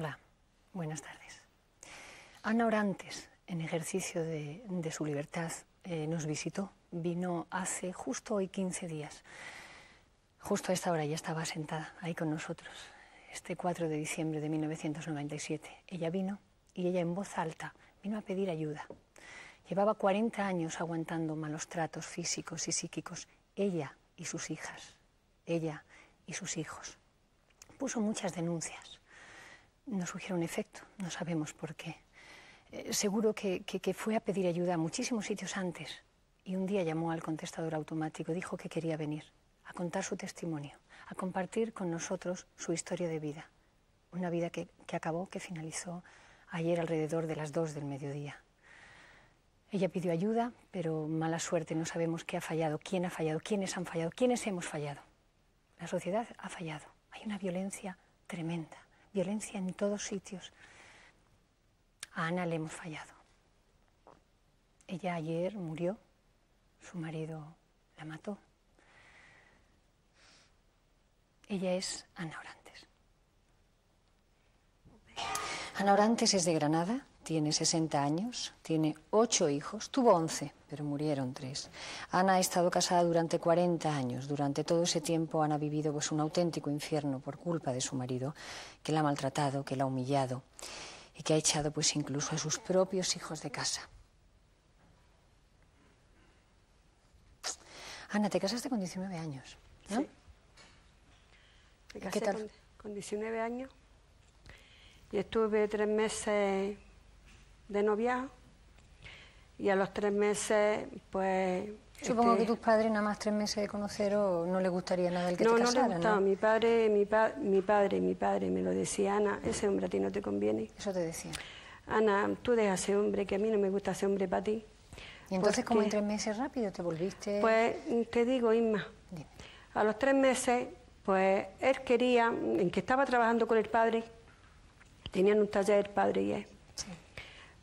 Hola, buenas tardes. Ana Orantes, en ejercicio de, su libertad, eh, nos visitó. Vino hace justo hoy 15 días. Justo a esta hora ya estaba sentada ahí con nosotros, este 4 de diciembre de 1997. Ella vino y ella en voz alta vino a pedir ayuda. Llevaba 40 años aguantando malos tratos físicos y psíquicos, ella y sus hijas, ella y sus hijos. Puso muchas denuncias no surgieron efecto, no sabemos por qué. Eh, seguro que, fue a pedir ayuda a muchísimos sitios antes y un día llamó al contestador automático, dijo que quería venir a contar su testimonio, a compartir con nosotros su historia de vida. Una vida que, que acabó, que finalizó ayer alrededor de las dos del mediodía. Ella pidió ayuda, pero mala suerte, no sabemos qué ha fallado, quién ha fallado, quiénes han fallado, quiénes hemos fallado. La sociedad ha fallado. Hay una violencia tremenda violencia en todos sitios. A Ana le hemos fallado. Ella ayer murió, su marido la mató. Ella es Ana Orantes. Ana Orantes es de Granada, tiene 60 años, tiene ocho hijos, tuvo 11, pero murieron tres. Ana ha estado casada durante 40 años. Durante todo ese tiempo Ana ha vivido pues, un auténtico infierno por culpa de su marido, que la ha maltratado, que la ha humillado y que ha echado pues, incluso a sus propios hijos de casa. Ana, te casaste con 19 años, ¿no? Sí. ¿Qué tal? Con, con 19 años y estuve tres meses de novia y a los tres meses, pues... Supongo que tus padres nada más tres meses de conocer o no les gustaría nada el que te casara, no, le gustaba. Mi padre, mi, mi padre, mi padre me lo decía, Ana, ese hombre a ti no te conviene. Eso te decía. Ana, tú dejas ese hombre, que a mí no me gusta ese hombre para ti. ¿Y entonces cómo en tres meses rápido te volviste...? Pues te digo, Isma, a los tres meses, pues él quería, en que estaba trabajando con el padre, tenían un taller padre y él,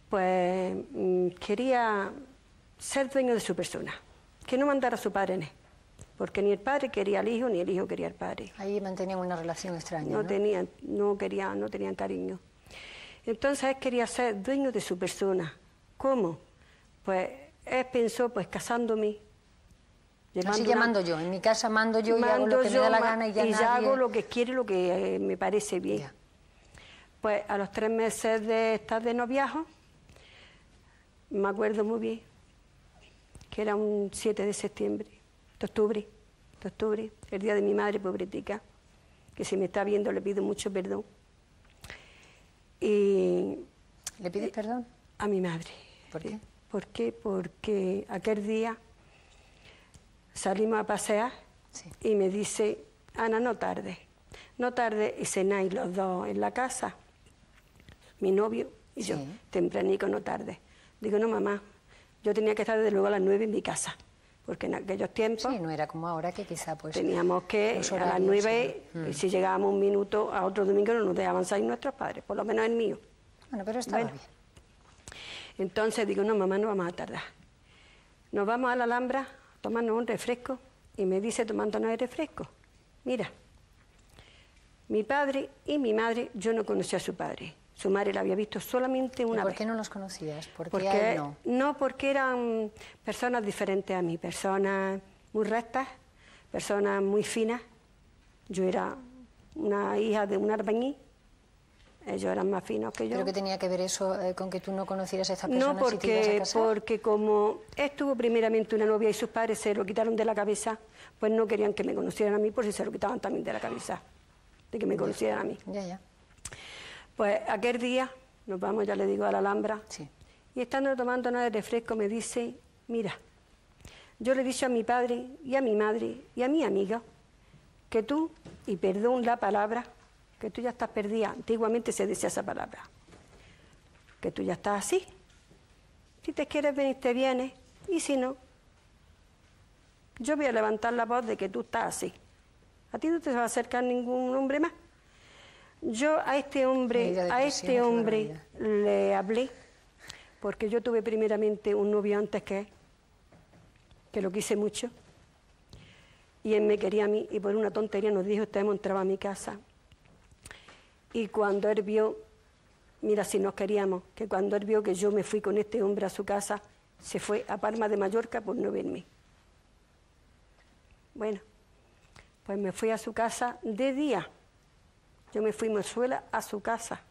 pues mm, quería ser dueño de su persona, que no mandara a su padre en él, porque ni el padre quería al hijo, ni el hijo quería al padre. Ahí mantenían una relación extraña. No, tenían, no querían, no tenían cariño. Entonces él quería ser dueño de su persona. ¿Cómo? Pues él pensó, pues casándome. Así ya mando yo, en mi casa mando yo y hago lo que me da la gana y ya Y ya hago lo que quiere, lo que eh, me parece bien. Pues a los tres meses de estar de noviajo, me acuerdo muy bien, que era un 7 de septiembre, de octubre, de octubre, el día de mi madre pobretica, que si me está viendo le pido mucho perdón. Y, ¿Le pides perdón? A mi madre. ¿Por qué? ¿Por qué? Porque aquel día salimos a pasear y me dice, Ana, no tarde, no tarde y cenáis los dos en la casa, mi novio y yo, tempranico, no tarde. Digo, no, mamá, yo tenía que estar desde luego a las nueve en mi casa, porque en aquellos tiempos... Sí, no era como ahora que quizá pues... Teníamos que a las nueve, y si llegábamos un minuto a otro domingo no nos dejaban salir nuestros padres, por lo menos el mío. Bueno, pero estaba bien. Entonces digo, no, mamá, no vamos a tardar. Nos vamos a la Alhambra a tomarnos un refresco y me dice tomándonos el refresco, mira, mi padre y mi madre, yo no conocía a su padre su madre la había visto solamente una vez. ¿Por qué no los conocías? ¿Por qué no? No, porque eran personas diferentes a mí, personas muy rectas, personas muy finas. Yo era una hija de un arbañí, ellos eran más finos que yo. ¿Pero qué tenía que ver eso eh, con que tú no conocieras a esta persona no, porque, porque como estuvo primeramente una novia y sus padres se lo quitaron de la cabeza, pues no querían que me conocieran a mí, por si se lo quitaban también de la cabeza, de que me conocieran a mí. Ya, ya. Pues aquel día nos vamos, ya le digo, a la Alhambra. Y estando tomándonos de refresco me dice, mira, yo le he dicho a mi padre y a mi madre y a mi amiga que tú, y perdón la palabra, que tú ya estás perdida. Antiguamente se decía esa palabra. Que tú ya estás así. Si te quieres venir, te vienes. Y si no, yo voy a levantar la voz de que tú estás así. A ti no te va a acercar ningún hombre más. Yo a este hombre, a este hombre le hablé, porque yo tuve primeramente un novio antes que él, que lo quise mucho, y él me quería a mí, y por una tontería nos dijo, usted hemos entrado a mi casa. Y cuando él vio, mira si nos queríamos, que cuando él vio que yo me fui con este hombre a su casa, se fue a Palma de Mallorca por no verme. Bueno, pues me fui a su casa de día. Yo me fui Mozuela a su casa.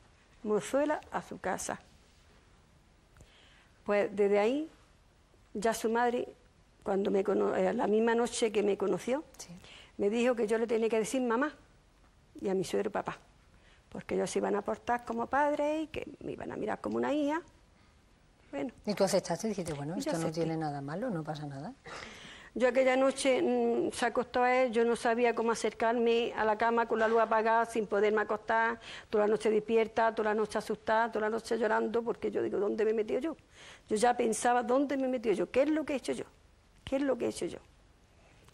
Mozuela a su casa. Pues desde ahí, ya su madre, cuando me eh, la misma noche que me conoció, me dijo que yo le tenía que decir mamá y a mi suegro papá, porque ellos se iban a portar como padres y que me iban a mirar como una hija. Bueno. Y tú aceptaste y dijiste, bueno, esto no tiene nada malo, no pasa nada. Yo aquella noche mm, se acostó a él, yo no sabía cómo acercarme a la cama con la luz apagada, sin poderme acostar, toda la noche despierta, toda la noche asustada, toda la noche llorando, porque yo digo, ¿dónde me he metido yo? Yo ya pensaba, ¿dónde me he metido yo? ¿Qué es lo que he hecho yo? ¿Qué es lo que he hecho yo?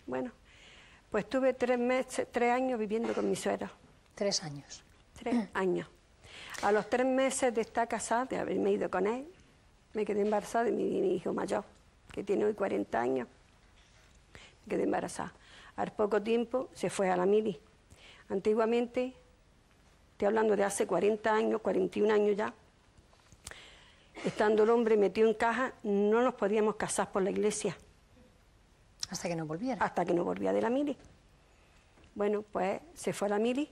Bueno, pues tuve tres meses, tres años viviendo con mi suegra. Tres años. Tres años. A los tres meses de estar casada, de haberme ido con él, me quedé embarazada de mi, mi hijo mayor, que tiene hoy 40 años quedé embarazada. Al poco tiempo se fue a la mili. Antiguamente, estoy hablando de hace 40 años, 41 años ya, estando el hombre metido en caja, no nos podíamos casar por la iglesia. Hasta que no volviera. Hasta que no volvía de la mili. Bueno, pues se fue a la mili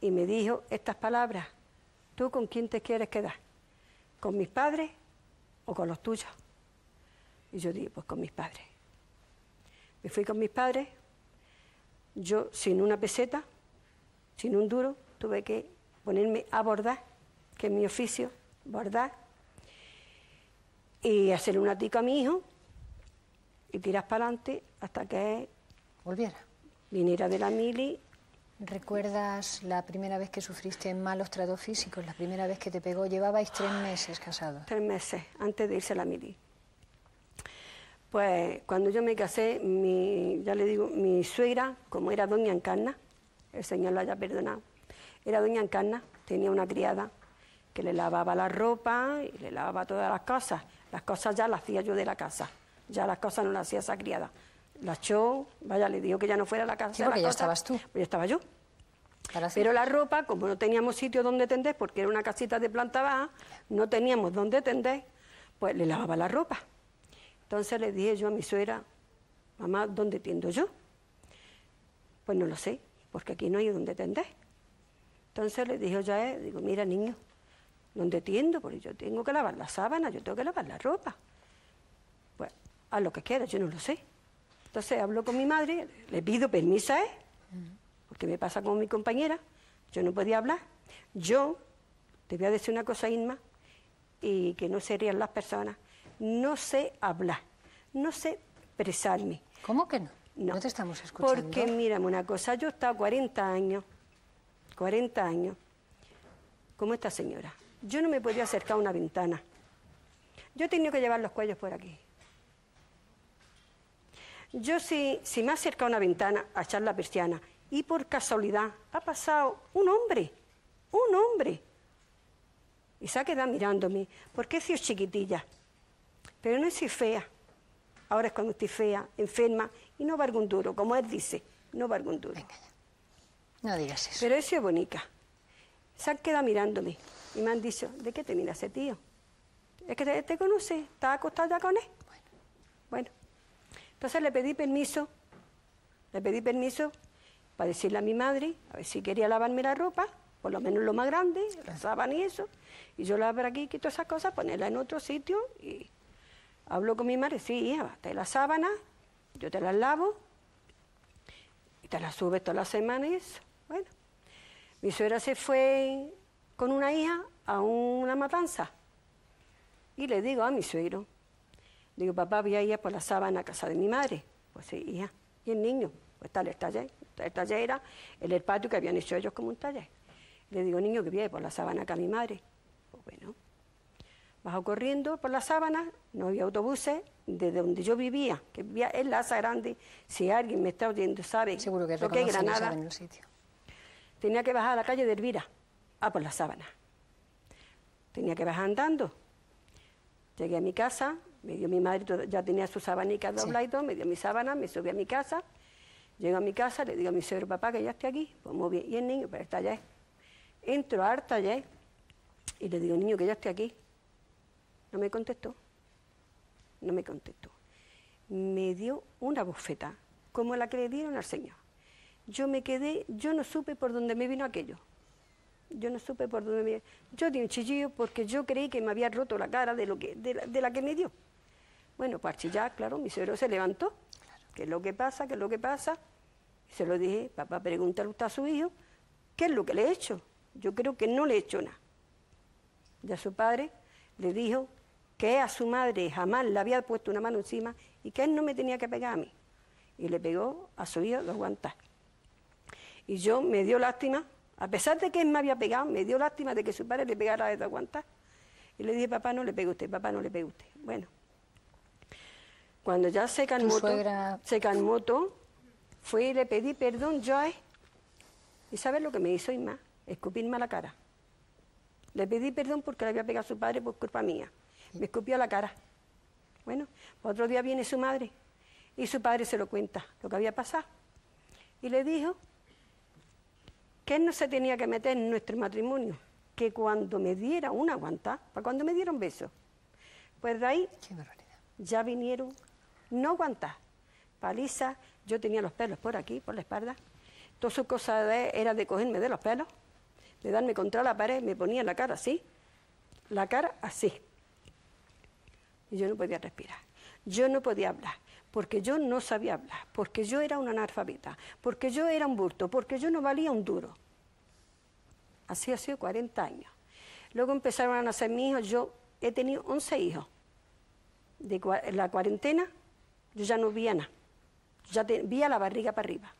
y me dijo estas palabras, ¿tú con quién te quieres quedar? ¿Con mis padres o con los tuyos? Y yo dije, pues con mis padres. Me fui con mis padres, yo sin una peseta, sin un duro, tuve que ponerme a bordar, que es mi oficio, bordar, y hacer un atico a mi hijo, y tiras para adelante hasta que volviera. Viniera de la mili. ¿Recuerdas la primera vez que sufriste malos tratos físicos, la primera vez que te pegó? Llevabais tres meses casados. Tres meses, antes de irse a la mili. Pues cuando yo me casé, mi, ya le digo, mi suegra, como era doña Encarna, el Señor la haya perdonado, era doña Encarna, tenía una criada que le lavaba la ropa y le lavaba todas las cosas. Las cosas ya las hacía yo de la casa, ya las cosas no las hacía esa criada. La echó, vaya, le dijo que ya no fuera a la casa. Sí, porque ya estabas tú. Pues ya estaba yo. Pero la ropa, como no teníamos sitio donde tender, porque era una casita de planta baja, no teníamos donde tender, pues le lavaba la ropa. Entonces le dije yo a mi suegra, mamá, ¿dónde tiendo yo? Pues no lo sé, porque aquí no hay donde tender. Entonces le dije yo a él, digo, mira niño, ¿dónde tiendo? Porque yo tengo que lavar la sábana, yo tengo que lavar la ropa. Pues haz lo que quieras, yo no lo sé. Entonces hablo con mi madre, le pido permiso a él, porque me pasa con mi compañera, yo no podía hablar. Yo, te voy a decir una cosa, Inma, y que no serían las personas, no sé hablar, no sé expresarme. ¿Cómo que no? No, te estamos escuchando. Porque, mírame una cosa, yo he estado 40 años, 40 años, como esta señora. Yo no me podía acercar a una ventana. Yo he tenido que llevar los cuellos por aquí. Yo si, si me he acercado a una ventana a echar la persiana y por casualidad ha pasado un hombre, un hombre, y se ha quedado mirándome, porque sido chiquitilla. Pero no soy fea. Ahora es cuando estoy fea, enferma y no valgo un duro, como él dice, no valgo un duro. Venga No digas eso. Pero eso es bonita. Se han quedado mirándome y me han dicho, ¿de qué te mira ese tío? Es que te, conoce, ¿estás acostado ya con él? Bueno. bueno. Entonces le pedí permiso, le pedí permiso para decirle a mi madre, a ver si quería lavarme la ropa, por lo menos lo más grande, la sábana y eso, y yo la aquí, quito esas cosas, ponerla en otro sitio y Hablo con mi madre, sí, hija, te la sábana, yo te las lavo y te las subes toda la semana y eso. Bueno, mi suegra se fue con una hija a una matanza y le digo a mi suegro, digo, papá, voy a ir por la sábana a casa de mi madre. Pues sí, hija, y el niño, pues está el taller, el taller era el, patio que habían hecho ellos como un taller. Le digo, niño, que voy a por la sábana acá a mi madre. Pues bueno, bajo corriendo por la sábana, no había autobuses, desde donde yo vivía, que vivía en Laza Grande, si alguien me está oyendo sabe Seguro que lo que es Granada, el sitio. tenía que bajar a la calle de Elvira, a por la sábana. Tenía que bajar andando. Llegué a mi casa, me dio mi madre, ya tenía su sabanica doblada y todo, me dio mi sábana, me subí a mi casa, llego a mi casa, le digo a mi suegro, papá, que ya estoy aquí, pues muy bien, y el niño, pero está allá. Entro al taller y le digo, niño, que ya estoy aquí. No me contestó. No me contestó. Me dio una bufeta, como la que le dieron al Señor. Yo me quedé, yo no supe por dónde me vino aquello. Yo no supe por dónde me... Yo di un chillillo porque yo creí que me había roto la cara de, lo que, de, la, que me dio. Bueno, para chillar, claro, mi suegro se levantó. ¿Qué es lo que pasa? ¿Qué es lo que pasa? Y se lo dije, papá, pregúntale usted a su hijo, ¿qué es lo que le he hecho? Yo creo que no le he hecho nada. Ya su padre le dijo que a su madre jamás le había puesto una mano encima y que él no me tenía que pegar a mí. Y le pegó a su hijo dos guantas. Y yo me dio lástima, a pesar de que él me había pegado, me dio lástima de que su padre le pegara a dos guantas. Y le dije, papá, no le pegue usted, papá, no le pegue usted. Bueno, cuando ya se calmó, se calmó todo, fui y le pedí perdón yo a él. ¿Y sabes lo que me hizo Isma? Escupirme a la cara. Le pedí perdón porque le había pegado a su padre por culpa mía. Me escupió la cara. Bueno, otro día viene su madre y su padre se lo cuenta, lo que había pasado. Y le dijo que él no se tenía que meter en nuestro matrimonio, que cuando me diera una aguanta, para cuando me dieron besos, pues de ahí ya vinieron, no aguantar, paliza, yo tenía los pelos por aquí, por la espalda, todas sus cosas era de cogerme de los pelos, de darme contra la pared, me ponía la cara así, la cara así. Y yo no podía respirar, yo no podía hablar, porque yo no sabía hablar, porque yo era una analfabeta, porque yo era un burto, porque yo no valía un duro. Así ha sido 40 años. Luego empezaron a nacer mis hijos, yo he tenido 11 hijos. De la cuarentena yo ya no veía nada, ya veía la barriga para arriba.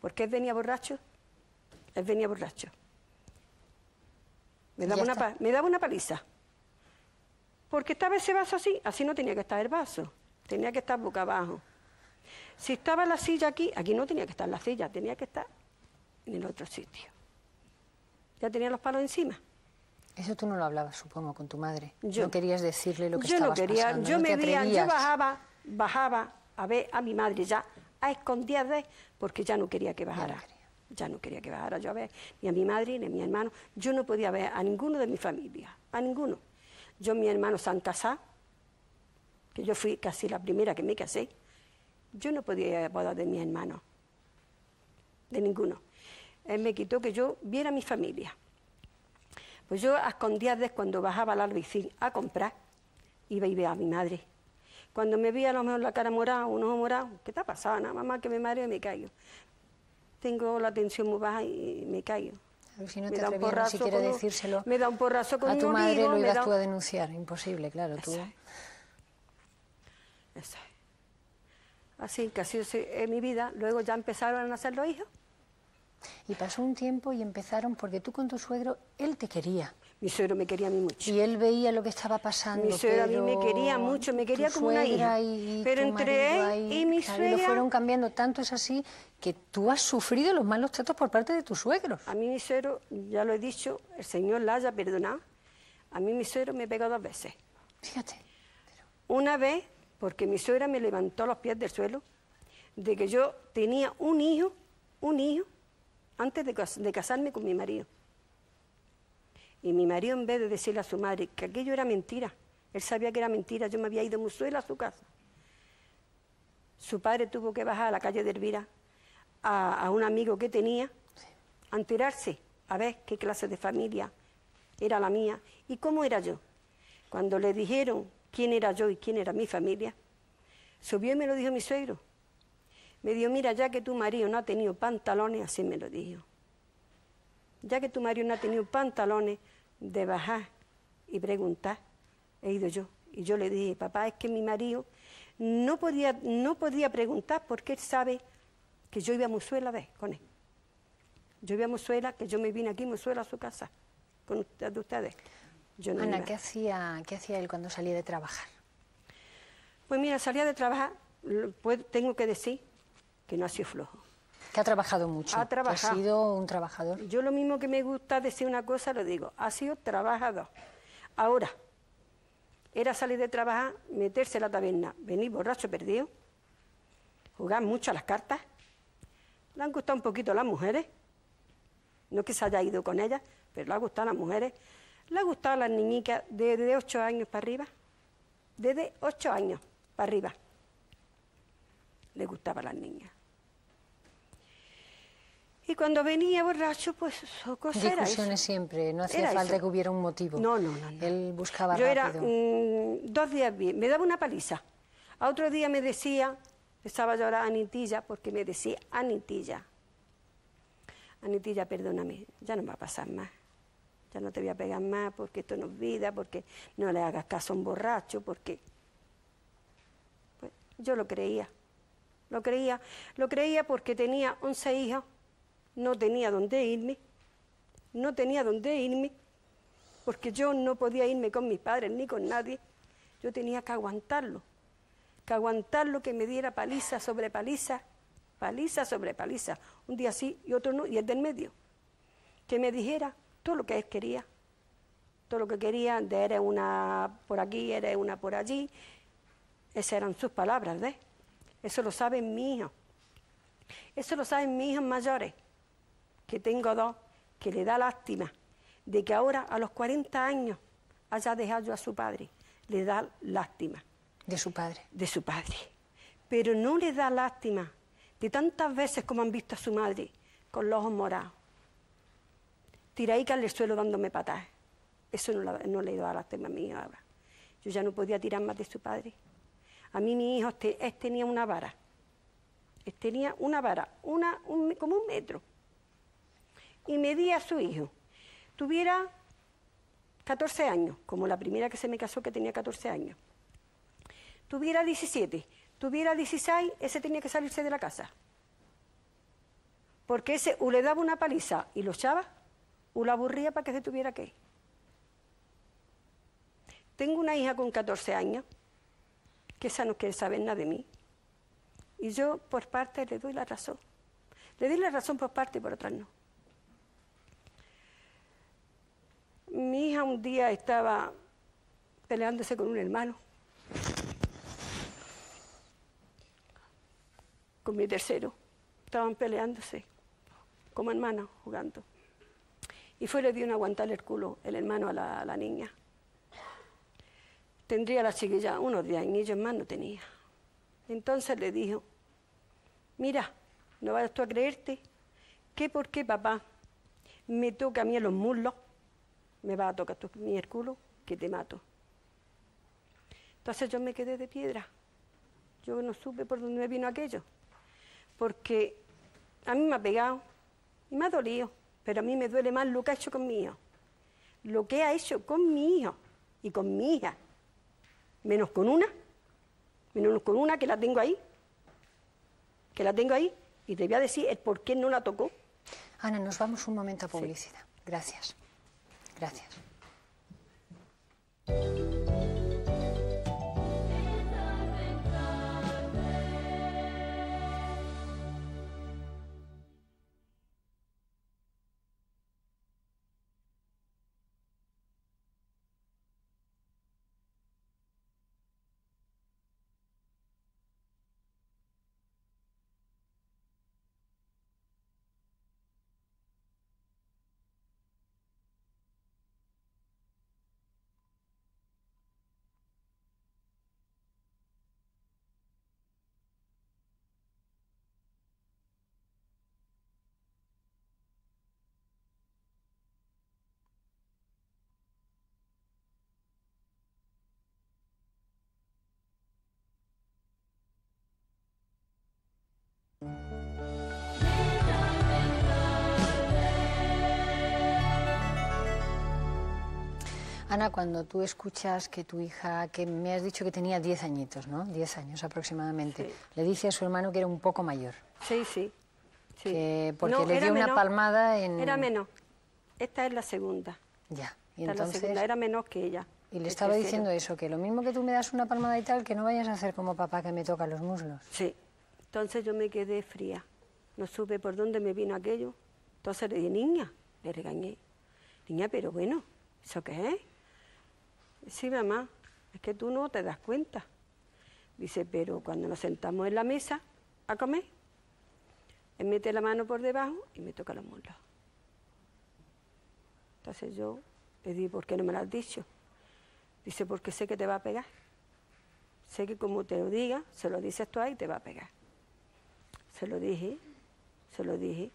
Porque él venía borracho, él venía borracho. Me daba, una, me daba una paliza. Porque estaba ese vaso así, así no tenía que estar el vaso, tenía que estar boca abajo. Si estaba la silla aquí, aquí no tenía que estar la silla, tenía que estar en el otro sitio. Ya tenía los palos encima. Eso tú no lo hablabas, supongo, con tu madre. Yo, no querías decirle lo que yo no quería, Yo me veía, yo bajaba, bajaba a ver a mi madre ya a escondidas porque ya no quería que bajara. Ya no quería que bajara yo a ver ni a mi madre ni a mi hermano. Yo no podía ver a ninguno de mi familia, a ninguno. Yo, mi hermano han casado, que yo fui casi la primera que me casé. Yo no podía ir a boda de mi hermano, de ninguno. Él me quitó que yo viera a mi familia. Pues yo a escondidas cuando bajaba al albicín a comprar, iba y veía a mi madre. Cuando me veía a lo mejor la cara morada, un ojo morado, ¿qué te ha pasado? Nada más que me mareo y me caigo. Tengo la tensión muy baja y me caigo. Pero si no te atrevías ni siquiera decírselo me da un porrazo con a tu madre, lo ibas tú a denunciar. Imposible, claro. Tú... Eso. Así, que así en mi vida. Luego ya empezaron a nacer los hijos. Y pasó un tiempo y empezaron, porque tú con tu suegro, él te quería. Mi suegro me quería a mí mucho. Y él veía lo que estaba pasando. Mi suegro a mí me quería mucho, me quería como una hija. pero entre él y mi suegra... lo fueron cambiando, tanto es así que tú has sufrido los malos tratos por parte de tus suegros. A mí mi suegro, ya lo he dicho, el Señor la haya perdonado, a mí mi suegro me pegó dos veces. Fíjate. Una vez, porque mi suegra me levantó los pies del suelo, de que yo tenía un hijo, un hijo, antes de casarme con mi marido. Y mi marido, en vez de decirle a su madre que aquello era mentira, él sabía que era mentira, yo me había ido muy suela a su casa. Su padre tuvo que bajar a la calle de Elvira a, un amigo que tenía a enterarse, a ver qué clase de familia era la mía y cómo era yo. Cuando le dijeron quién era yo y quién era mi familia, subió y me lo dijo mi suegro. Me dijo, mira, ya que tu marido no ha tenido pantalones, así me lo dijo. Ya que tu marido no ha tenido pantalones, de bajar y preguntar, he ido yo. Y yo le dije, papá, es que mi marido no podía, no podía preguntar porque él sabe que yo iba a Musuela a con él. Yo iba a Musuela, que yo me vine aquí a Musuela a su casa, con ustedes. Ana, ¿qué hacía, ¿qué hacía él cuando salía de trabajar? Pues mira, salía de trabajar, pues, tengo que decir que no ha sido flojo. Que ha trabajado mucho. Ha trabajado. ha sido un trabajador. Yo lo mismo que me gusta decir una cosa, lo digo. Ha sido trabajador. Ahora, era salir de trabajar, meterse en la taberna, venir borracho perdido, jugar mucho a las cartas. Le han gustado un poquito las mujeres. No que se haya ido con ella, pero le ha gustado a las mujeres. Le ha gustado a las niñitas de, ocho años para arriba. Desde ocho años para arriba. Le gustaba a las niñas. Y cuando venía borracho, pues cosas Discusiones siempre, no hacía falta que hubiera un motivo. No, no, no. Él buscaba Yo era mm, dos días bien, me daba una paliza. A otro día me decía, estaba a llorar Anitilla, porque me decía, Anitilla, Anitilla, perdóname, ya no va a pasar más. Ya no te voy a pegar más porque esto no es vida, porque no le hagas caso a un borracho, porque... Pues, yo lo creía, lo creía, lo creía porque tenía 11 hijos no tenía dónde irme, no tenía dónde irme, porque yo no podía irme con mis padres ni con nadie, yo tenía que aguantarlo, que aguantarlo, que me diera paliza sobre paliza, paliza sobre paliza, un día sí y otro no, y el del medio, que me dijera todo lo que él quería, todo lo que quería, de eres una por aquí, eres una por allí, esas eran sus palabras, ¿ves? Eso lo saben mis hijos, eso lo saben mis hijos mayores que tengo dos, que le da lástima de que ahora a los 40 años haya dejado a su padre. Le da lástima. De su padre. De su padre. Pero no le da lástima de tantas veces como han visto a su madre con los ojos morados. Tiraica al suelo dándome patadas. Eso no, le da lástima a mi hijo ahora. Yo ya no podía tirar más de su padre. A mí mi hijo este, tenía una vara. tenía una vara, una, como un metro y me a su hijo. Tuviera 14 años, como la primera que se me casó que tenía 14 años. Tuviera 17, tuviera 16, ese tenía que salirse de la casa. Porque ese o le daba una paliza y lo echaba, o la aburría para que se tuviera que Tengo una hija con 14 años, que esa no quiere saber nada de mí. Y yo por parte le doy la razón. Le doy la razón por parte y por otra no. Mi hija un día estaba peleándose con un hermano, con mi tercero. Estaban peleándose como hermanos, jugando. Y fue le dio un aguantarle el culo el hermano a la, niña. Tendría la chiquilla unos días y ellos más no tenía. Entonces le dijo, mira, no vayas tú a creerte que por qué papá me toca a mí en los muslos me va a tocar tu, mi el culo, que te mato. Entonces yo me quedé de piedra. Yo no supe por dónde me vino aquello. Porque a mí me ha pegado y me ha dolido, pero a mí me duele más lo que ha hecho con mi hijo. Lo que ha hecho con mi hijo y con mi hija. Menos con una, menos con una que la tengo ahí, que la tengo ahí, y te voy a decir el por qué no la tocó. Ana, nos vamos un momento a publicidad. Gracias. Gracias. Ana, cuando tú escuchas que tu hija, que me has dicho que tenía 10 añitos, ¿no? 10 años aproximadamente, le dice a su hermano que era un poco mayor. Sí, sí. porque le dio una palmada en... Era menos. Esta es la segunda. Ya. Y Esta entonces... es la segunda, era menos que ella. Y le estaba diciendo eso, que lo mismo que tú me das una palmada y tal, que no vayas a hacer como papá que me toca los muslos. Sí. Entonces yo me quedé fría. No supe por dónde me vino aquello. Entonces le dije, niña, le regañé. Niña, pero bueno, ¿eso qué es? Sí, mamá, es que tú no te das cuenta. Dice, pero cuando nos sentamos en la mesa a comer, él mete la mano por debajo y me toca los muslos. Entonces yo le dije, ¿por qué no me lo has dicho? Dice, porque sé que te va a pegar. Sé que como te lo diga, se lo dices tú ahí y te va a pegar. Se lo dije, se lo dije.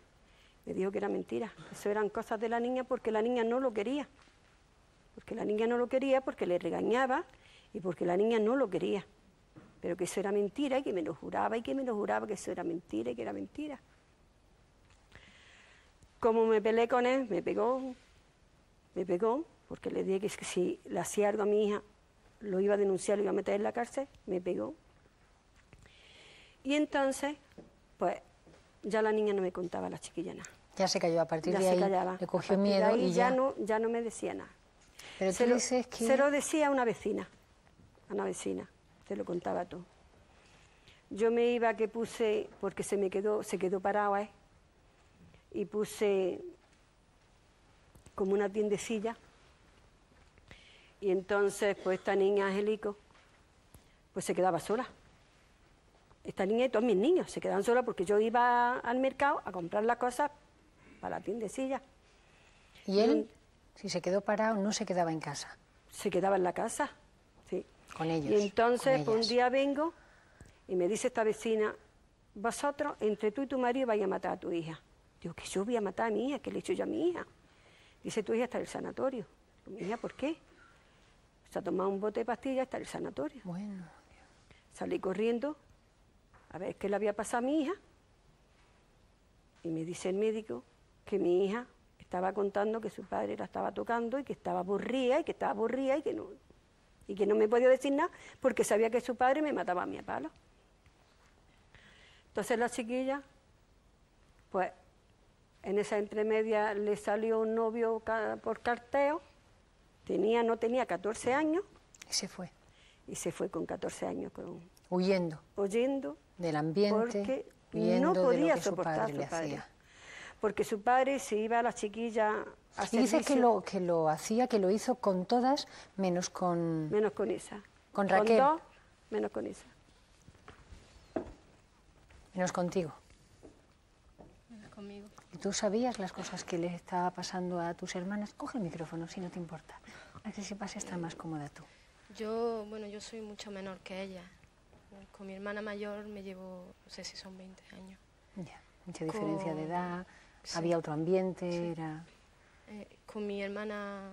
Me dijo que era mentira. Eso eran cosas de la niña porque la niña no lo quería. Porque la niña no lo quería, porque le regañaba y porque la niña no lo quería. Pero que eso era mentira y que me lo juraba y que me lo juraba que eso era mentira y que era mentira. Como me peleé con él, me pegó, me pegó, porque le dije que, si le hacía algo a mi hija, lo iba a denunciar, lo iba a meter en la cárcel, me pegó. Y entonces, pues, ya la niña no me contaba, la chiquilla nada. Ya se cayó, a partir de ahí le cogió miedo y ya... no, ya no me decía nada. Pero se, lo, dices que... se lo decía a una vecina, a una vecina, te lo contaba tú. Yo me iba que puse, porque se me quedó, se quedó parado, ¿eh? y puse como una tiendecilla. Y entonces, pues esta niña Angelico, pues se quedaba sola. Esta niña y todos mis niños se quedaban solas porque yo iba al mercado a comprar las cosas para la tiendecilla. ¿Y él, si se quedó parado, no se quedaba en casa? Se quedaba en la casa, sí. Con ellos. Y entonces, un día vengo y me dice esta vecina, vosotros, entre tú y tu marido, vais a matar a tu hija. Digo, que yo voy a matar a mi hija, que le he hecho yo a mi hija. Dice, tu hija está en el sanatorio. mi hija, ¿por qué? Se ha tomado un bote de pastillas, está en el sanatorio. Bueno. Salí corriendo a ver qué le había pasado a mi hija. Y me dice el médico que mi hija estaba contando que su padre la estaba tocando y que estaba aburrida y que estaba aburrida y que no, y que no me podía decir nada porque sabía que su padre me mataba a mi palo. Entonces la chiquilla, pues en esa entremedia le salió un novio por carteo, tenía, no tenía 14 años. Y se fue. Y se fue con 14 años. Con, huyendo. Huyendo. Del ambiente. Porque no podía soportar a su padre. Porque su padre se iba a la chiquilla a Y dice que lo, que lo hacía, que lo hizo con todas, menos con... Menos con esa. Con Raquel. Con dos, menos con esa. Menos contigo. ¿Y tú sabías las cosas que le estaba pasando a tus hermanas? Coge el micrófono, si no te importa. A que si pasa estar más cómoda tú. Yo, bueno, yo soy mucho menor que ella. Con mi hermana mayor me llevo, no sé si son 20 años. Ya, mucha diferencia de edad, había otro ambiente, era... Eh, con mi hermana,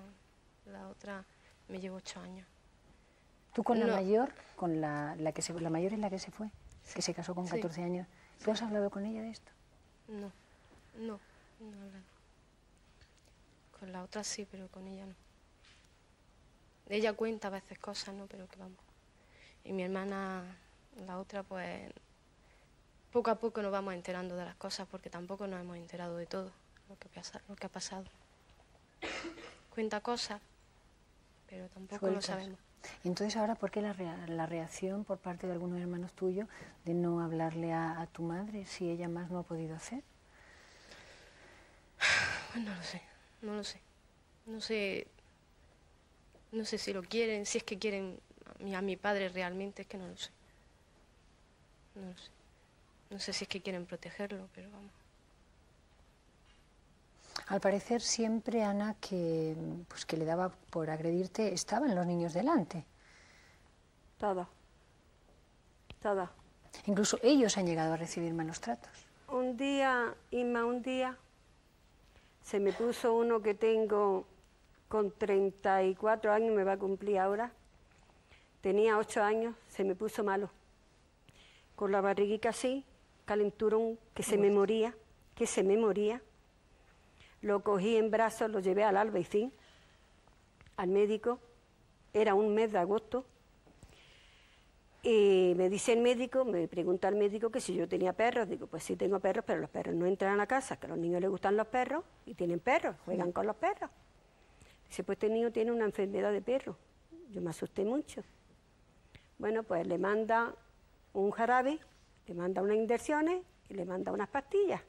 la otra, me llevo 8 años. ¿Tú con la mayor, con la, la, que se, la mayor es la que se fue, que se casó con 14 años? ¿Tú has hablado con ella de esto? No. No, no Con la otra sí, pero con ella no. Ella cuenta a veces cosas, ¿no? Pero que vamos. Y mi hermana, la otra, pues poco a poco nos vamos enterando de las cosas porque tampoco nos hemos enterado de todo lo que, pasa, lo que ha pasado. Cuenta cosas, pero tampoco lo sabemos. Y entonces ahora, ¿por qué la, la, reacción por parte de algunos hermanos tuyos de no hablarle a tu madre si ella más no ha podido hacer? No lo sé, no lo sé. No sé, no sé si lo quieren, si es que quieren a mi, a mi padre realmente, es que no lo sé. No lo sé. No sé si es que quieren protegerlo, pero vamos. Al parecer siempre, Ana, que, pues, que le daba por agredirte, estaban los niños delante. Todo. Todo. Incluso ellos han llegado a recibir malos tratos. Un día, Inma, un día, se me puso uno que tengo con 34 años, me va a cumplir ahora. Tenía 8 años, se me puso malo. Con la barriguita así, calenturón, que se me moría, que se me moría. Lo cogí en brazos, lo llevé al albaicín, al médico. Era un mes de agosto, y me dice el médico, me pregunta el médico que si yo tenía perros. Digo, pues sí tengo perros, pero los perros no entran a la casa, que a los niños les gustan los perros y tienen perros, juegan con los perros. Dice, pues este niño tiene una enfermedad de perro. Yo me asusté mucho. Bueno, pues le manda un jarabe, le manda unas inyecciones y le manda unas pastillas.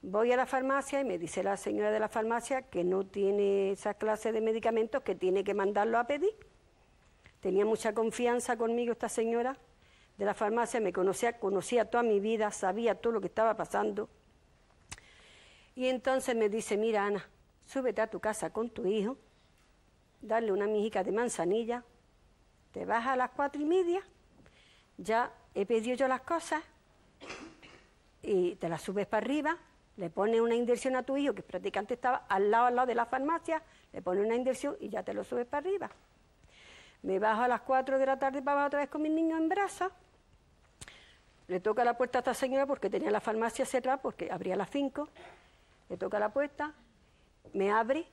Voy a la farmacia y me dice la señora de la farmacia que no tiene esa clase de medicamentos, que tiene que mandarlo a pedir. Tenía mucha confianza conmigo esta señora de la farmacia, me conocía, conocía toda mi vida, sabía todo lo que estaba pasando. Y entonces me dice, mira Ana, súbete a tu casa con tu hijo, darle una mijica de manzanilla, te vas a las cuatro y media, ya he pedido yo las cosas y te las subes para arriba, le pones una inyección a tu hijo, que prácticamente estaba al lado, al lado de la farmacia, le pones una inyección y ya te lo subes para arriba. Me bajo a las 4 de la tarde para otra vez con mi niño en brazos. Le toca la puerta a esta señora porque tenía la farmacia cerrada, porque abría a las 5. Le toca la puerta, me abre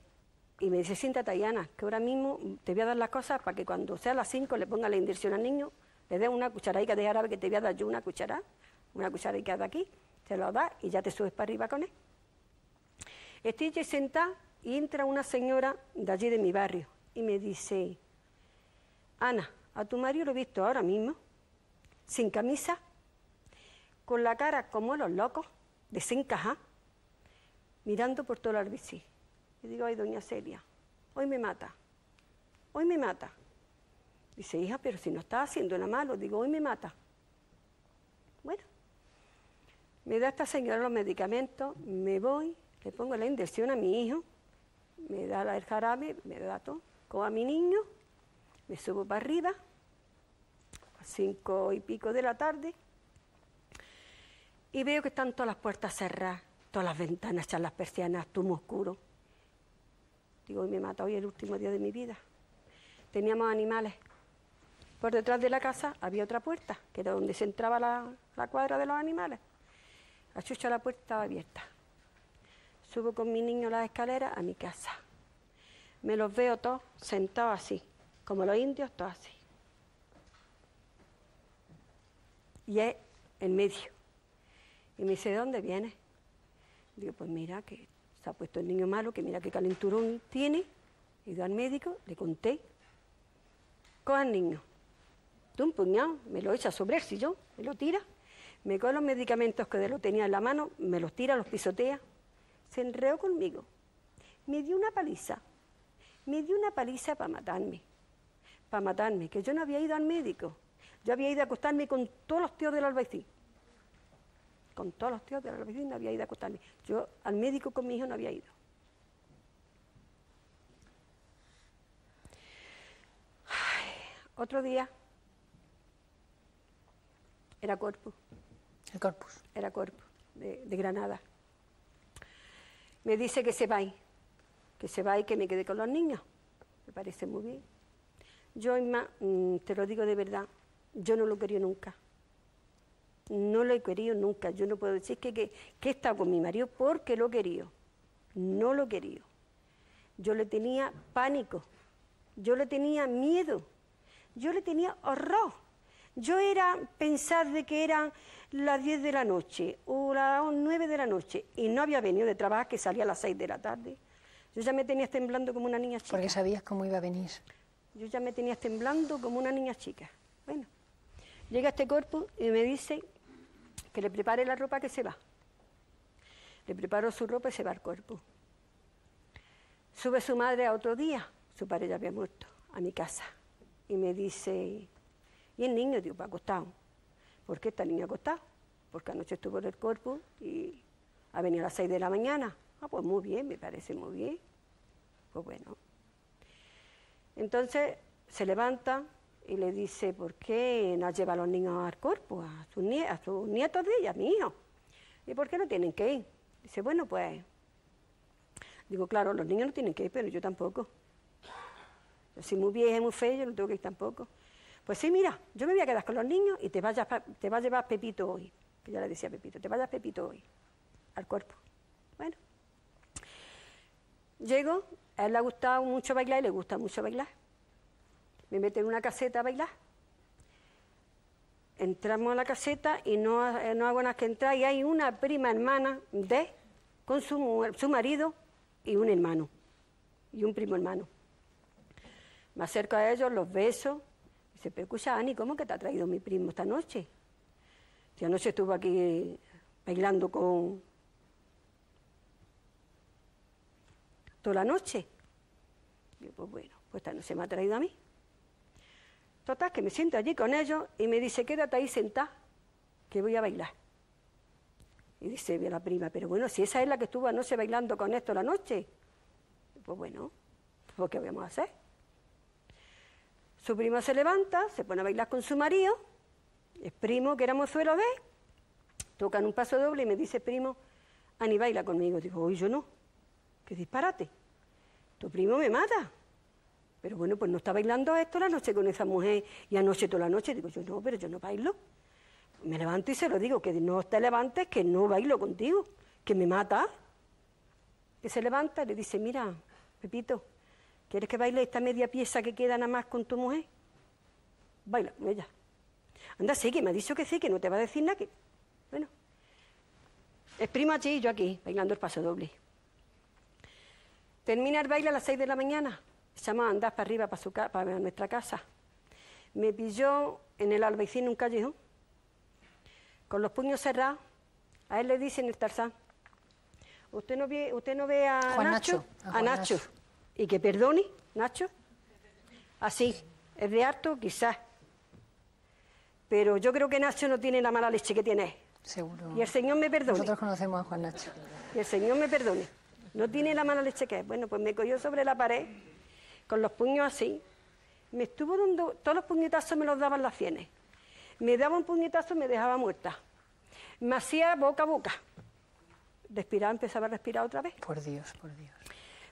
y me dice, siéntate, Tayana, que ahora mismo te voy a dar las cosas para que cuando sea las 5 le ponga la inyección al niño, le dé una cucharadica de árabe que te voy a dar yo una cuchara, una cucharadica de aquí, te lo da y ya te subes para arriba con él. Estoy sentada y entra una señora de allí de mi barrio y me dice, Ana, a tu marido lo he visto ahora mismo, sin camisa, con la cara como los locos, desencajada, mirando por todo el bici. Y digo, ay, doña Celia, hoy me mata, hoy me mata. Dice, hija, pero si no está haciendo nada malo, digo, hoy me mata. Bueno, me da esta señora los medicamentos, me voy, le pongo la inyección a mi hijo, me da el jarabe, me da todo, con a mi niño, me subo para arriba, a cinco y pico de la tarde, y veo que están todas las puertas cerradas, todas las ventanas las persianas, todo oscuro. Digo, hoy me mata, hoy es el último día de mi vida. Teníamos animales. Por detrás de la casa había otra puerta, que era donde se entraba la, cuadra de los animales. La chucha la puerta estaba abierta. Subo con mi niño las escaleras a mi casa. Me los veo todos sentados así, como los indios, todos así. Y es en medio. Y me dice, ¿de dónde viene? Digo, pues mira, que se ha puesto el niño malo, que mira qué calenturón tiene. Y ido al médico, le conté. Coja al niño. De un puñado, me lo echa sobre el sillón, me lo tira. Me coge los medicamentos que lo tenía en la mano, me los tira, los pisotea. Se enreó conmigo. Me dio una paliza. Me dio una paliza para matarme. Para matarme, que yo no había ido al médico. Yo había ido a acostarme con todos los tíos del albaicín con todos los tíos de la no había ido a acostarme. Yo al médico con mi hijo no había ido. otro día era Corpus. El Corpus. Era Corpus, de, Granada. Me dice que se va que se va y que me quede con los niños. Me parece muy bien. Yo, Inma, mm, te lo digo de verdad, yo no lo quería nunca no lo he querido nunca. Yo no puedo decir que, que, he estado con mi marido porque lo querido. No lo querido. Yo le tenía pánico. Yo le tenía miedo. Yo le tenía horror. Yo era pensar de que eran las 10 de la noche o las 9 de la noche y no había venido de trabajar que salía a las 6 de la tarde. Yo ya me tenía temblando como una niña chica. Porque sabías cómo iba a venir. Yo ya me tenía temblando como una niña chica. Bueno, llega este cuerpo y me dice que le prepare la ropa que se va. Le preparo su ropa y se va al cuerpo. Sube su madre a otro día, su padre ya había muerto, a mi casa. Y me dice, ¿y el niño? Digo, pues acostado. ¿Por qué está el niño acostado? Porque anoche estuvo en el cuerpo y ha venido a las seis de la mañana. Ah, pues muy bien, me parece muy bien. Pues bueno. Entonces se levanta, y le dice, ¿por qué no lleva a los niños al cuerpo, a sus, nietos de ella, mi hijo? ¿Y por qué no tienen que ir? Dice, bueno, pues, digo, claro, los niños no tienen que ir, pero yo tampoco. Si muy vieja muy feo, yo no tengo que ir tampoco. Pues sí, mira, yo me voy a quedar con los niños y te, vayas, va a llevar Pepito hoy. Que ya le decía a Pepito, te vayas Pepito hoy, al cuerpo. Bueno, llego, a él le ha gustado mucho bailar y le gusta mucho bailar me meten en una caseta a bailar. Entramos a la caseta y no, eh, no hago nada que entrar y hay una prima hermana de, con su, su marido y un hermano, y un primo hermano. Me acerco a ellos, los beso, pero escucha, Ani, ¿cómo que te ha traído mi primo esta noche? Esta noche estuvo aquí bailando con... toda la noche. Y pues bueno, pues esta noche me ha traído a mí. Total, que me siento allí con ellos y me dice, quédate ahí sentada, que voy a bailar. Y dice la prima, pero bueno, si esa es la que estuvo anoche bailando con esto la noche. pues bueno, pues ¿qué vamos a hacer? Su primo se levanta, se pone a bailar con su marido, es primo que era mozuelo él, tocan un paso doble y me dice, primo, Ani baila conmigo. Digo, hoy yo no, qué disparate, tu primo me mata. Pero bueno, pues no está bailando esto la noche con esa mujer y anoche toda la noche. Digo, yo no, pero yo no bailo. Me levanto y se lo digo, que no te levantes, que no bailo contigo, que me mata. Que se levanta y le dice, mira, Pepito, ¿quieres que baile esta media pieza que queda nada más con tu mujer? Baila con ella. Anda, sí, que me ha dicho que sí, que no te va a decir nada, que... Bueno, es primo allí y yo aquí, bailando el paso doble. Termina el baile a las seis de la mañana, echamos a andar para arriba, para, su para nuestra casa. Me pilló en el albaicín un callejón, con los puños cerrados. A él le dicen el tarzán, ¿usted no ve, usted no ve a Nacho? A, Nacho. Y que perdone, Nacho. Así, es de harto, quizás. Pero yo creo que Nacho no tiene la mala leche que tiene. Seguro. Y el Señor me perdone. Nosotros conocemos a Juan Nacho. Y el Señor me perdone. No tiene la mala leche que es. Bueno, pues me cogió sobre la pared con los puños así. Me estuvo dando, todos los puñetazos me los daban las sienes. Me daba un puñetazo y me dejaba muerta. Me hacía boca a boca. Respiraba, empezaba a respirar otra vez. Por Dios, por Dios.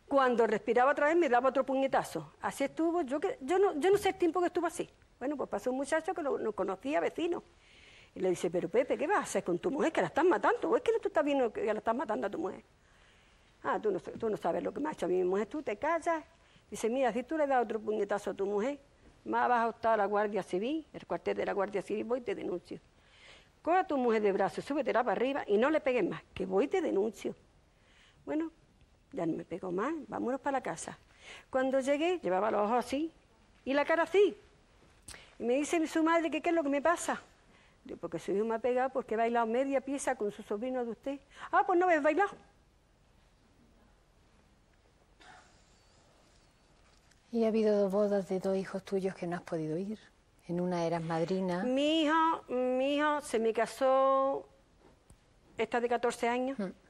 Cuando respiraba otra vez me daba otro puñetazo. Así estuvo, yo, yo, no, yo no sé el tiempo que estuvo así. Bueno, pues pasó un muchacho que lo, conocía, vecino. Y le dice, pero Pepe, ¿qué vas a hacer con tu mujer? Que la estás matando. ¿O es que tú estás viendo que la estás matando a tu mujer? Ah, tú no, tú no sabes lo que me ha hecho a mi mujer. Tú te callas Dice, mira, si tú le das otro puñetazo a tu mujer, más vas a estar a la Guardia Civil, el cuartel de la Guardia Civil, voy y te denuncio. Coge a tu mujer de brazo, súbetela para arriba y no le pegues más, que voy y te denuncio. Bueno, ya no me pegó más, vámonos para la casa. Cuando llegué, llevaba los ojos así y la cara así. Y me dice su madre que qué es lo que me pasa. Digo, porque su hijo me ha pegado porque he bailado media pieza con su sobrino de usted. Ah, pues no ves bailado. ¿Y ha habido dos bodas de dos hijos tuyos que no has podido ir? En una eras madrina. Mi hijo, mi hijo se me casó, esta de 14 años. Mm.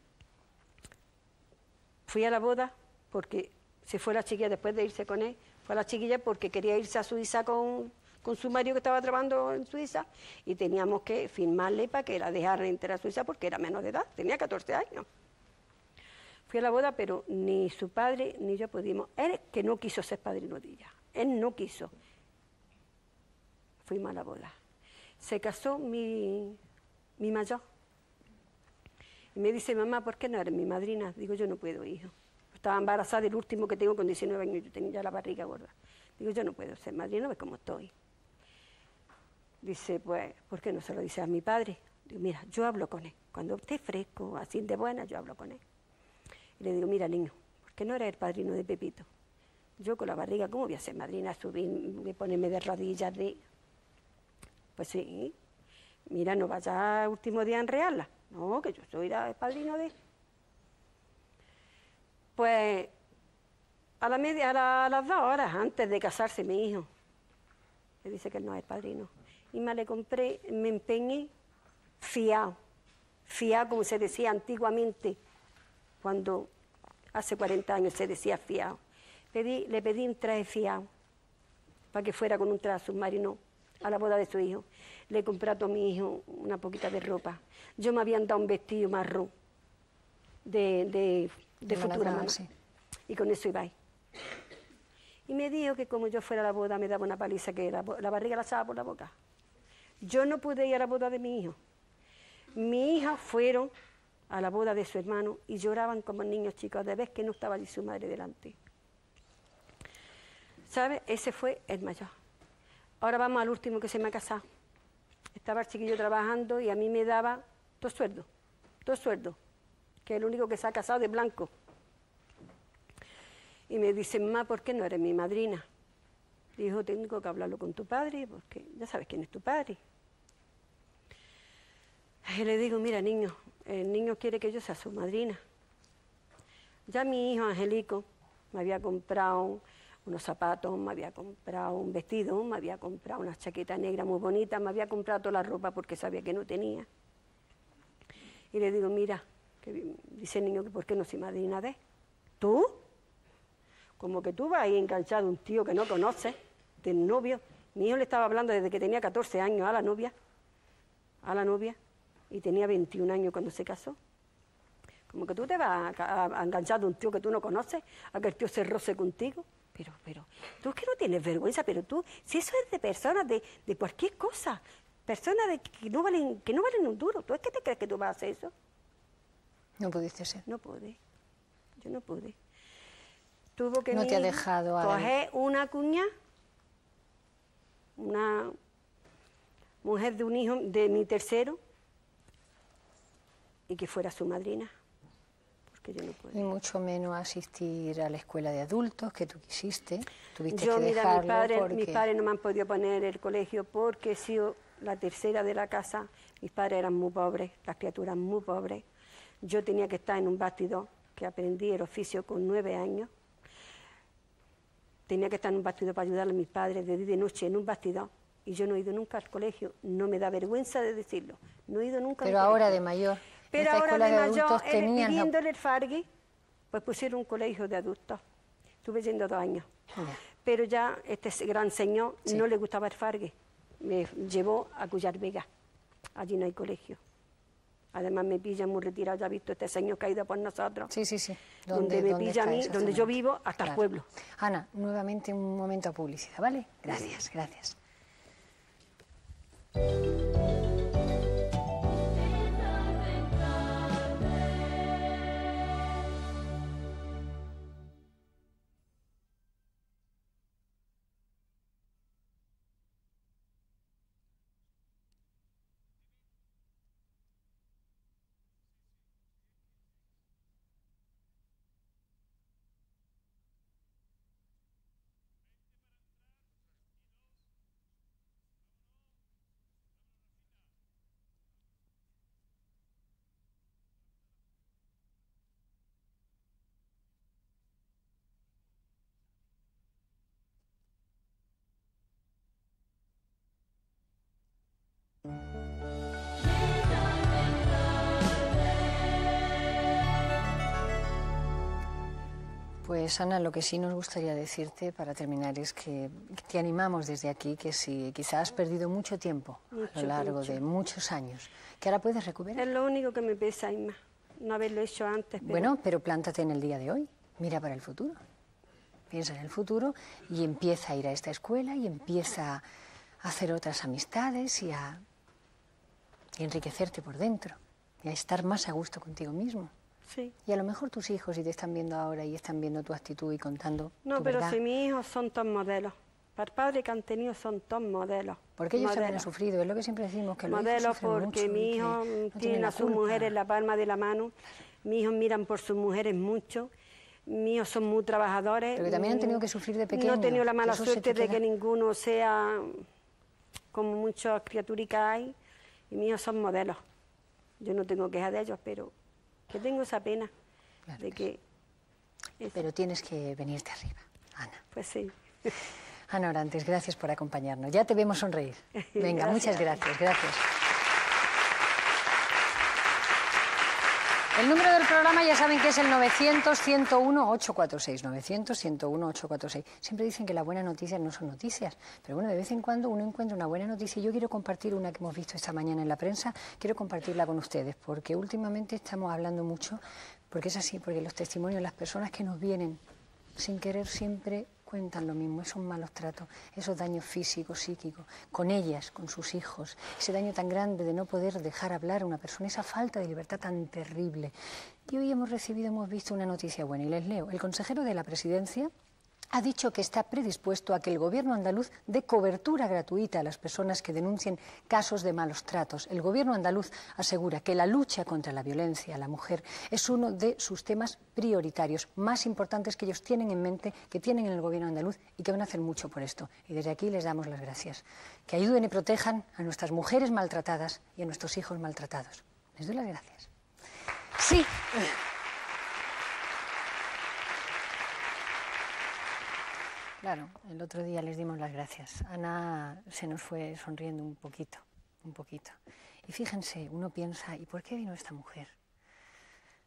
Fui a la boda porque se fue la chiquilla después de irse con él. Fue a la chiquilla porque quería irse a Suiza con, con su marido que estaba trabajando en Suiza y teníamos que firmarle para que la dejara entrar a Suiza porque era menor de edad, tenía 14 años. Fui a la boda, pero ni su padre ni yo pudimos. Él que no quiso ser padrino de ella. Él no quiso. Fuimos a la boda. Se casó mi, mi mayor. Y me dice, mamá, ¿por qué no eres mi madrina? Digo, yo no puedo, hijo. Estaba embarazada del último que tengo con 19 años, yo tenía ya la barriga gorda. Digo, yo no puedo ser madrina, ves cómo estoy. Dice, pues, ¿por qué no se lo dice a mi padre? Digo, mira, yo hablo con él. Cuando esté fresco, así de buena, yo hablo con él. Y le digo, mira, niño, ¿por qué no eres el padrino de Pepito? Yo con la barriga, ¿cómo voy a ser madrina? Subir, ponerme de rodillas, de... Pues sí, mira, no vaya último día a enrearla. No, que yo soy el padrino de... Pues a, la media, a, las dos horas antes de casarse mi hijo, le dice que él no es padrino. Y me le compré, me empeñé fiado, fiado como se decía antiguamente, cuando hace 40 años se decía fiado. le pedí un traje fiado para que fuera con un traje submarino a la boda de su hijo. Le compré a todo mi hijo una poquita de ropa. Yo me habían dado un vestido marrón de, de, futura mamá. Y con eso iba ahí. Y me dijo que como yo fuera a la boda me daba una paliza que la, la barriga la echaba por la boca. Yo no pude ir a la boda de mi hijo. Mi hija fueron a la boda de su hermano y lloraban como niños chicos de vez que no estaba allí su madre delante. ¿Sabe? Ese fue el mayor. Ahora vamos al último que se me ha casado. Estaba el chiquillo trabajando y a mí me daba dos sueldos, dos sueldos, que es el único que se ha casado de blanco. Y me dice, mamá, ¿por qué no eres mi madrina? Dijo, tengo que hablarlo con tu padre, porque ya sabes quién es tu padre. Y le digo, mira, niño, el niño quiere que yo sea su madrina. Ya mi hijo Angelico me había comprado unos zapatos, me había comprado un vestido, me había comprado una chaqueta negra muy bonita, me había comprado toda la ropa porque sabía que no tenía. Y le digo, mira, dice el niño que por qué no soy madrina de ¿Tú? como que tú vas ahí enganchado a un tío que no conoces, del novio. Mi hijo le estaba hablando desde que tenía 14 años a la novia, a la novia, y tenía 21 años cuando se casó. Como que tú te vas a, a, enganchar a un tío que tú no conoces, a que el tío se roce contigo. Pero, pero, tú es que no tienes vergüenza, pero tú, si eso es de personas, de, de cualquier cosa, personas de, que, no valen, que no valen un duro, ¿tú es que te crees que tú vas a hacer eso? No pudiste ser. No pude, yo no pude. Tuvo que no te ha dejado coger una cuña, una mujer de un hijo de mi tercero, y que fuera su madrina. Y mucho menos asistir a la escuela de adultos que tú quisiste. Tuviste yo, que mira, mis padres, mis padres no me han podido poner el colegio porque he sido la tercera de la casa. Mis padres eran muy pobres, las criaturas muy pobres. Yo tenía que estar en un bastidor, que aprendí el oficio con nueve años. Tenía que estar en un bastidor para ayudar a mis padres de día y de noche en un bastidor. Y yo no he ido nunca al colegio. No me da vergüenza de decirlo. No he ido nunca Pero al ahora colegio. de mayor. Pero ahora de mayor, viviendo en el Fargui, pues pusieron un colegio de adultos. Estuve yendo dos años. Pero ya este gran señor no le gustaba el Fargui. Me llevó a Cuyar Vega. Allí no hay colegio. Además me pilla muy retirado, ya visto este señor ido por nosotros. Sí, sí, sí. donde me pilla a mí, donde yo vivo, hasta el pueblo. Ana, nuevamente un momento a publicidad, ¿vale? Gracias, gracias. Pues Ana, lo que sí nos gustaría decirte para terminar es que te animamos desde aquí que si quizás has perdido mucho tiempo a lo largo de muchos años, que ahora puedes recuperar. Es lo único que me pesa, Inma, no haberlo hecho antes. Bueno, pero plántate en el día de hoy, mira para el futuro. Piensa en el futuro y empieza a ir a esta escuela y empieza a hacer otras amistades y a enriquecerte por dentro y a estar más a gusto contigo mismo. Y a lo mejor tus hijos, si te están viendo ahora y están viendo tu actitud y contando. No, pero si mis hijos son todos modelos. Para el padre que han tenido son todos modelos. Porque ellos también han sufrido, es lo que siempre decimos, que Modelos porque mi hijo tiene a sus mujeres en la palma de la mano, mis hijos miran por sus mujeres mucho, mis hijos son muy trabajadores. Pero que también han tenido que sufrir de pequeños. No he tenido la mala suerte de que ninguno sea como muchas criaturas que hay, y mis hijos son modelos. Yo no tengo queja de ellos, pero que tengo esa pena de que... Pero tienes que venirte arriba, Ana. Pues sí. Ana Orantes, gracias por acompañarnos. Ya te vemos sonreír. Venga, muchas gracias, gracias. El número del programa ya saben que es el 900-101-846. 900-101-846. Siempre dicen que las buenas noticias no son noticias, pero bueno, de vez en cuando uno encuentra una buena noticia. Yo quiero compartir una que hemos visto esta mañana en la prensa, quiero compartirla con ustedes, porque últimamente estamos hablando mucho, porque es así, porque los testimonios, las personas que nos vienen sin querer siempre cuentan lo mismo, esos malos tratos, esos daños físicos, psíquicos, con ellas, con sus hijos, ese daño tan grande de no poder dejar hablar a una persona, esa falta de libertad tan terrible. Y hoy hemos recibido, hemos visto una noticia buena y les leo. El consejero de la presidencia ha dicho que está predispuesto a que el Gobierno andaluz dé cobertura gratuita a las personas que denuncien casos de malos tratos. El Gobierno andaluz asegura que la lucha contra la violencia a la mujer es uno de sus temas prioritarios, más importantes que ellos tienen en mente, que tienen en el Gobierno andaluz y que van a hacer mucho por esto. Y desde aquí les damos las gracias. Que ayuden y protejan a nuestras mujeres maltratadas y a nuestros hijos maltratados. Les doy las gracias. Sí. Claro, el otro día les dimos las gracias. Ana se nos fue sonriendo un poquito, un poquito. Y fíjense, uno piensa, ¿y por qué vino esta mujer?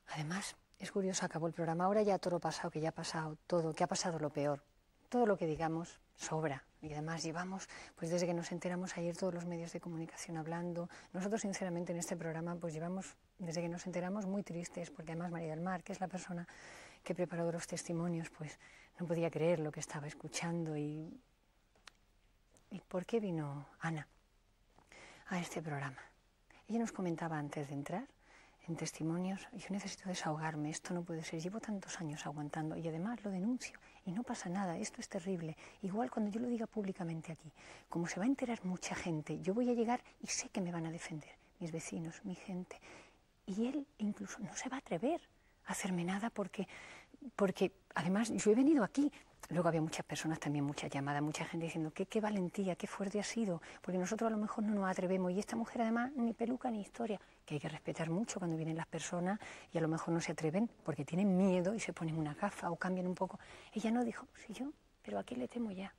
Además, es curioso, acabó el programa. Ahora ya todo lo pasado, que ya ha pasado todo, que ha pasado lo peor. Todo lo que digamos sobra. Y además llevamos, pues desde que nos enteramos ayer, todos los medios de comunicación hablando. Nosotros, sinceramente, en este programa, pues llevamos, desde que nos enteramos, muy tristes, porque además María del Mar, que es la persona que preparó los testimonios, pues no podía creer lo que estaba escuchando. ¿Y, ¿y por qué vino Ana a este programa? Ella nos comentaba antes de entrar en testimonios, yo necesito desahogarme, esto no puede ser, llevo tantos años aguantando y además lo denuncio y no pasa nada, esto es terrible. Igual cuando yo lo diga públicamente aquí, como se va a enterar mucha gente, yo voy a llegar y sé que me van a defender, mis vecinos, mi gente, y él incluso no se va a atrever a hacerme nada porque, porque además yo he venido aquí Luego había muchas personas también, muchas llamadas, mucha gente diciendo qué, qué valentía, qué fuerte ha sido, porque nosotros a lo mejor no nos atrevemos. Y esta mujer además ni peluca ni historia, que hay que respetar mucho cuando vienen las personas y a lo mejor no se atreven porque tienen miedo y se ponen una gafa o cambian un poco. Ella no dijo, sí yo, pero aquí le temo ya.